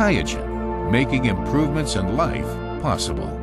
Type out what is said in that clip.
Kyogen, making improvements in life possible.